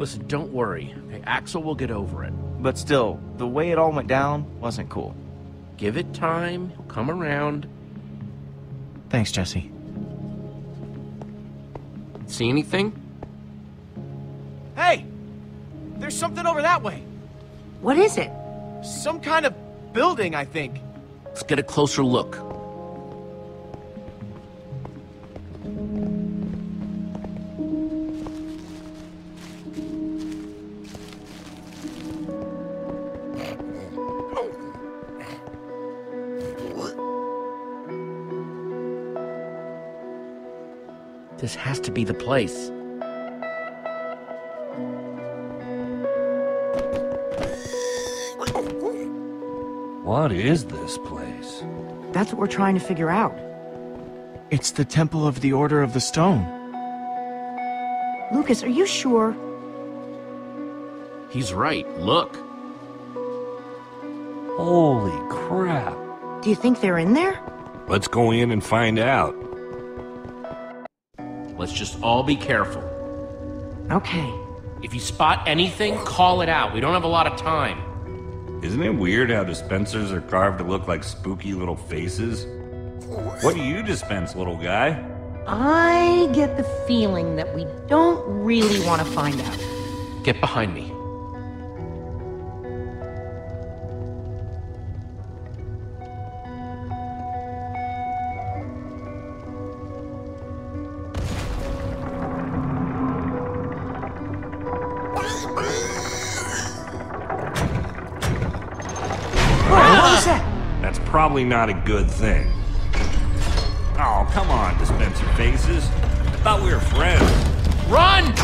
Listen, don't worry. Okay, Axel will get over it. But still, the way it all went down wasn't cool. Give it time. He'll come around. Thanks, Jesse. See anything? Hey! There's something over that way. What is it? Some kind of building, I think. Let's get a closer look. Place. What is this place? That's what we're trying to figure out. It's the Temple of the Order of the Stone. Lucas, are you sure? He's right. Look. Holy crap. Do you think they're in there? Let's go in and find out. Let's just all be careful. Okay. If you spot anything, call it out. We don't have a lot of time. Isn't it weird how dispensers are carved to look like spooky little faces? What do you dispense, little guy? I get the feeling that we don't really want to find out. Get behind me. Probably not a good thing. Oh, come on, dispenser faces. I thought we were friends. Run!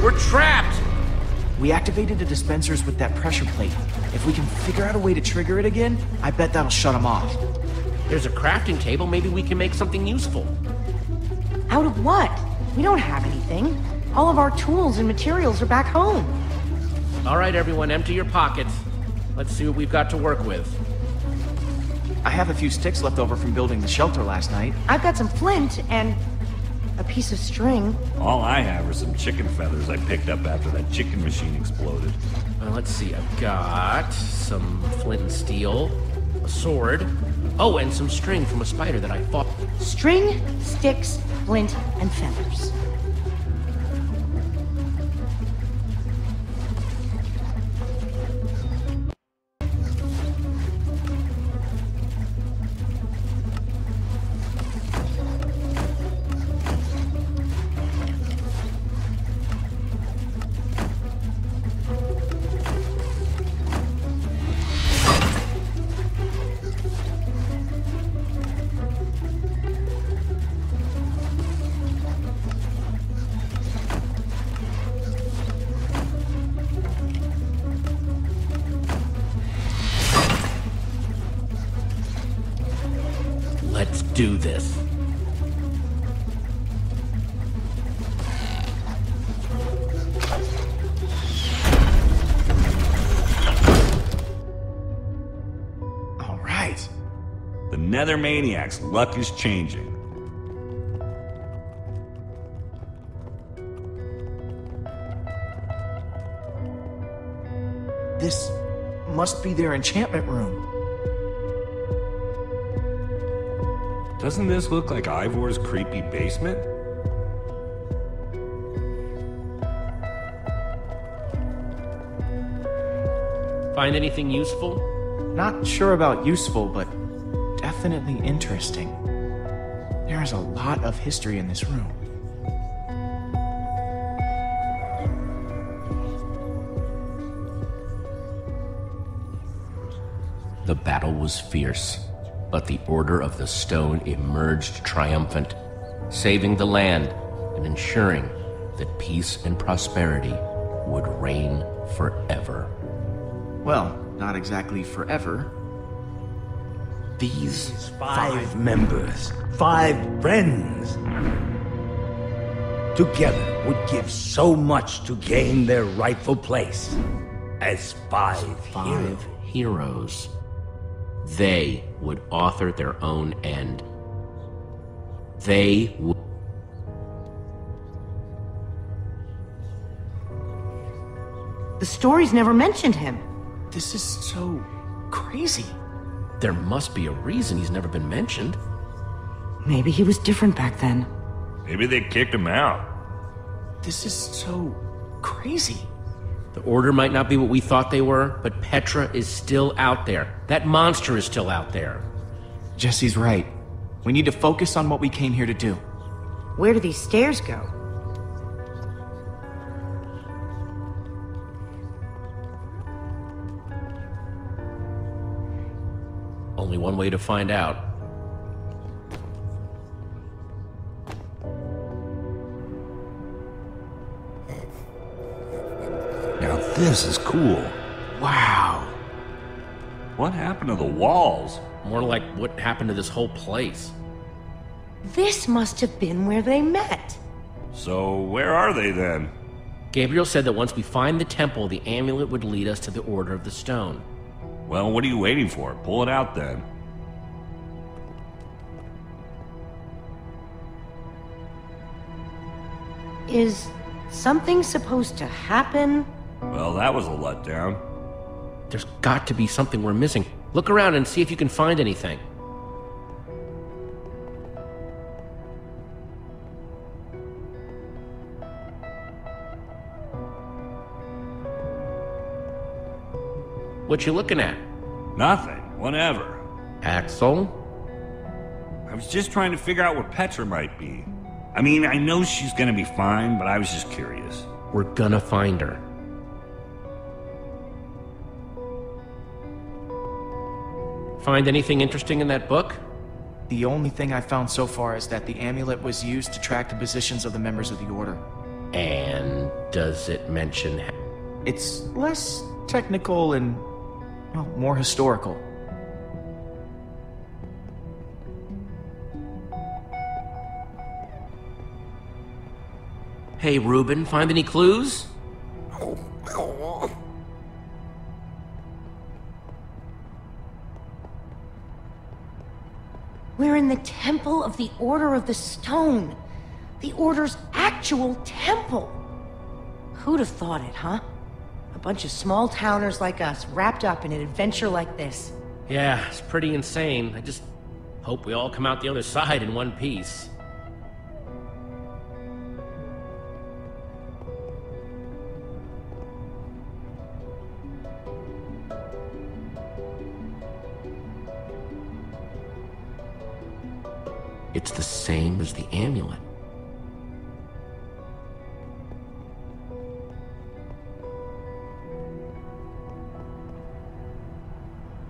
We're trapped! We activated the dispensers with that pressure plate. If we can figure out a way to trigger it again, I bet that'll shut them off. There's a crafting table. Maybe we can make something useful. Out of what? We don't have anything. All of our tools and materials are back home. All right, everyone, empty your pockets. Let's see what we've got to work with. I have a few sticks left over from building the shelter last night. I've got some flint and a piece of string. All I have are some chicken feathers I picked up after that chicken machine exploded. Uh, let's see, I've got some flint and steel, a sword, oh, and some string from a spider that I fought. String, sticks, flint, and feathers. The Nether Maniac's luck is changing. This must be their enchantment room. Doesn't this look like Ivor's creepy basement? Find anything useful? Not sure about useful, but definitely interesting. There is a lot of history in this room. The battle was fierce, but the Order of the Stone emerged triumphant, saving the land and ensuring that peace and prosperity would reign forever. Well, not exactly forever. These five members, five friends, together would give so much to gain their rightful place as five, Five heroes. heroes. They would author their own end. They would. The stories never mentioned him. This is so crazy. There must be a reason he's never been mentioned. Maybe he was different back then. Maybe they kicked him out. This is so crazy. The Order might not be what we thought they were, but Petra is still out there. That monster is still out there. Jesse's right. We need to focus on what we came here to do. Where do these stairs go? Only one way to find out. Now this is cool. Wow. What happened to the walls? More like what happened to this whole place. This must have been where they met. So where are they then? Gabriel said that once we find the temple, the amulet would lead us to the Order of the Stone. Well, what are you waiting for? Pull it out then. Is something supposed to happen? Well, that was a letdown. There's got to be something we're missing. Look around and see if you can find anything. What you looking at? Nothing. Whatever. Axel? I was just trying to figure out where Petra might be. I mean, I know she's gonna be fine, but I was just curious. We're gonna find her. Find anything interesting in that book? The only thing I found so far is that the amulet was used to track the positions of the members of the Order. And does it mention It's less technical and, well, more historical. Hey, Reuben, find any clues? We're in the Temple of the Order of the Stone. The Order's actual temple. Who'd have thought it, huh? A bunch of small towners like us wrapped up in an adventure like this. Yeah, it's pretty insane. I just hope we all come out the other side in one piece. It's the same as the amulet.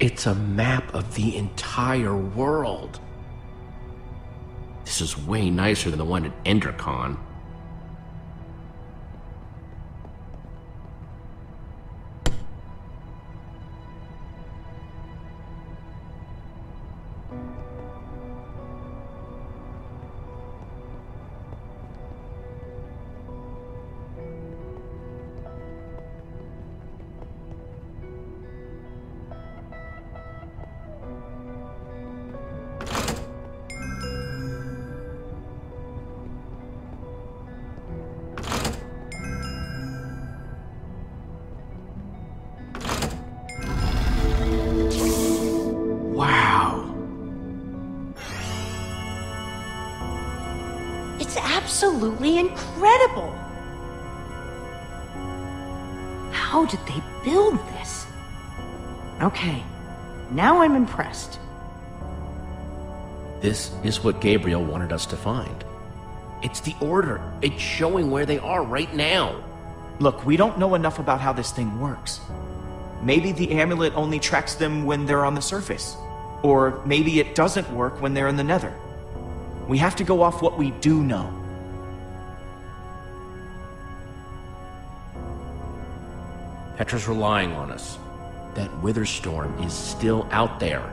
It's a map of the entire world. This is way nicer than the one at Endercon. It's absolutely incredible! How did they build this? Okay, now I'm impressed. This is what Gabriel wanted us to find. It's the Order. It's showing where they are right now. Look, we don't know enough about how this thing works. Maybe the amulet only tracks them when they're on the surface. Or maybe it doesn't work when they're in the nether. We have to go off what we do know. Petra's relying on us. That Witherstorm is still out there.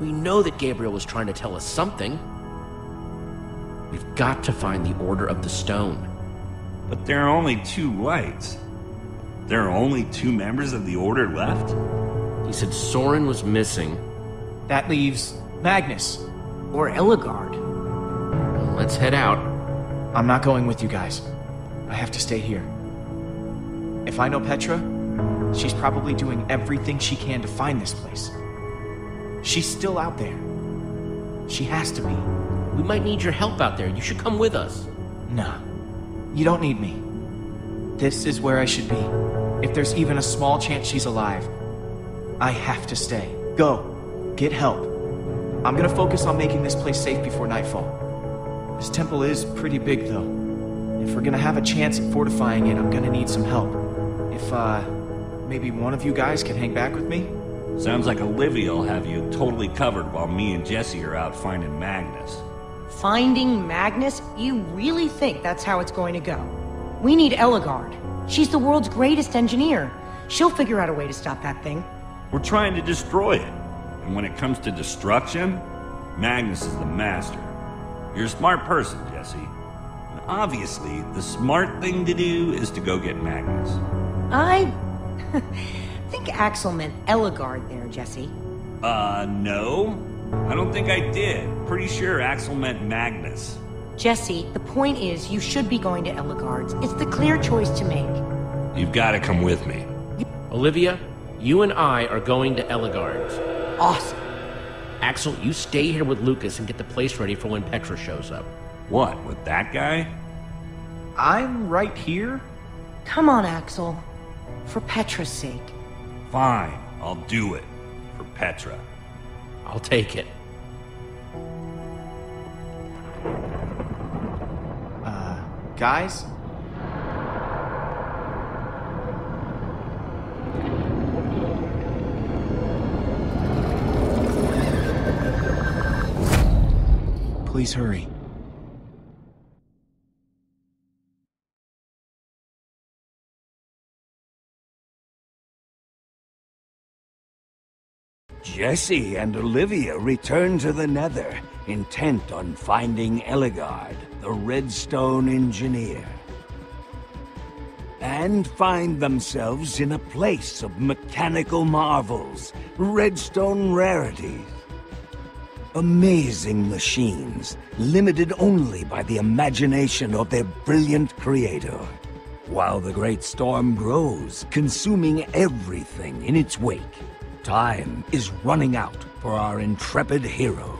We know that Gabriel was trying to tell us something. We've got to find the Order of the Stone. But there are only two lights. There are only two members of the Order left? He said Soren was missing. That leaves Magnus. Or Ellegaard. Let's head out. I'm not going with you guys. I have to stay here. If I know Petra, she's probably doing everything she can to find this place. She's still out there. She has to be. We might need your help out there. You should come with us. No. You don't need me. This is where I should be. If there's even a small chance she's alive, I have to stay. Go. Get help. I'm gonna focus on making this place safe before nightfall. This temple is pretty big, though. If we're gonna have a chance at fortifying it, I'm gonna need some help. If, uh, maybe one of you guys can hang back with me? Sounds like Olivia will have you totally covered while me and Jesse are out finding Magnus. Finding Magnus? You really think that's how it's going to go? We need Ellegaard. She's the world's greatest engineer. She'll figure out a way to stop that thing. We're trying to destroy it. And when it comes to destruction, Magnus is the master. You're a smart person, Jesse. And obviously, the smart thing to do is to go get Magnus. I think Axel meant Ellegaard there, Jesse. Uh, no. I don't think I did. Pretty sure Axel meant Magnus. Jesse, the point is, you should be going to Ellegaard's. It's the clear choice to make. You've got to come with me. Olivia, you and I are going to Ellegaard's. Awesome. Axel, you stay here with Lucas and get the place ready for when Petra shows up. What, with that guy? I'm right here? Come on, Axel. For Petra's sake. Fine, I'll do it. For Petra. I'll take it. Uh, guys? Please hurry. Jesse and Olivia return to the Nether, intent on finding Ellegaard, the Redstone Engineer. And find themselves in a place of mechanical marvels, redstone rarities. Amazing machines, limited only by the imagination of their brilliant creator. While the great storm grows, consuming everything in its wake, time is running out for our intrepid heroes.